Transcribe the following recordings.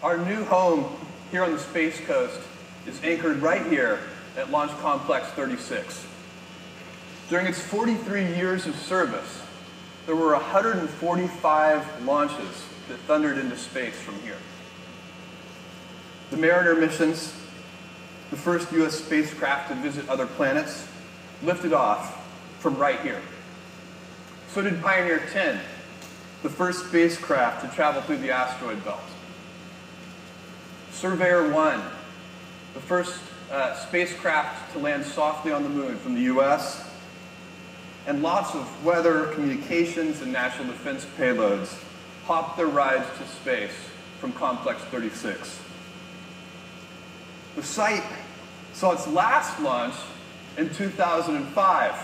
Our new home here on the Space Coast is anchored right here at Launch Complex 36. During its 43 years of service, there were 145 launches that thundered into space from here. The Mariner missions, the first U.S. spacecraft to visit other planets, lifted off from right here. So did Pioneer 10, the first spacecraft to travel through the asteroid belt. Surveyor 1, the first uh, spacecraft to land softly on the moon from the US, and lots of weather, communications, and national defense payloads hopped their rides to space from Complex 36. The site saw its last launch in 2005,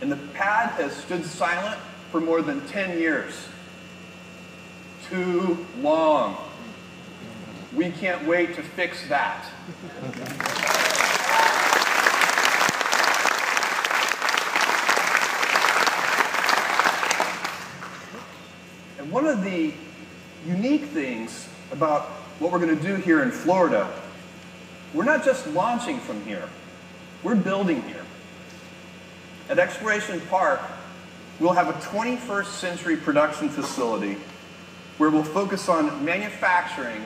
and the pad has stood silent for more than 10 years. Too long. We can't wait to fix that. and one of the unique things about what we're going to do here in Florida, we're not just launching from here, we're building here. At Exploration Park, we'll have a 21st century production facility where we'll focus on manufacturing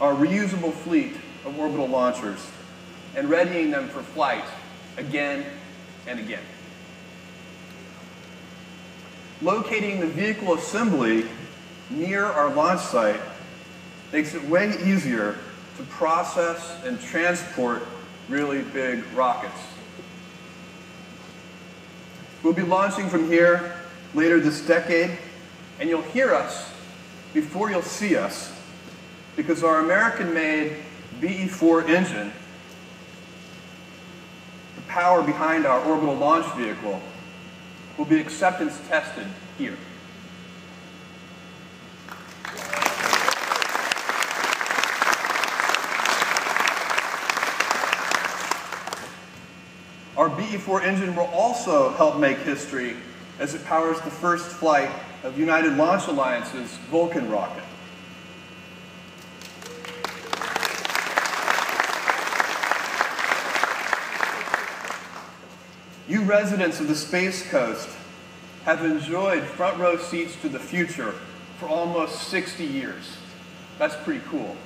our reusable fleet of orbital launchers and readying them for flight again and again. Locating the vehicle assembly near our launch site makes it way easier to process and transport really big rockets. We'll be launching from here later this decade, and you'll hear us before you'll see us because our American-made BE-4 engine, the power behind our orbital launch vehicle, will be acceptance tested here. Our BE-4 engine will also help make history as it powers the first flight of United Launch Alliance's Vulcan rocket. You residents of the Space Coast have enjoyed front row seats to the future for almost 60 years. That's pretty cool.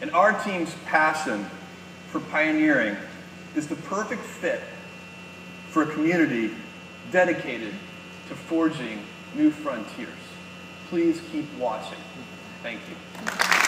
And our team's passion for pioneering is the perfect fit for a community dedicated to forging new frontiers. Please keep watching. Thank you.